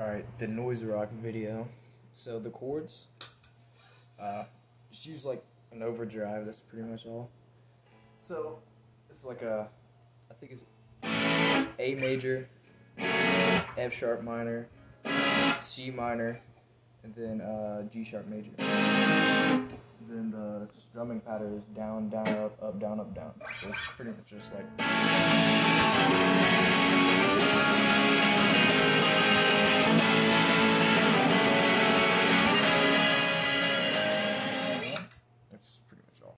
Alright, the noise rock video. So the chords, uh, just use like an overdrive, that's pretty much all. So, it's like a, I think it's A major, F sharp minor, C minor, and then uh, G sharp major. Then the strumming pattern is down, down, up, up, down, up, down. So it's pretty much just like.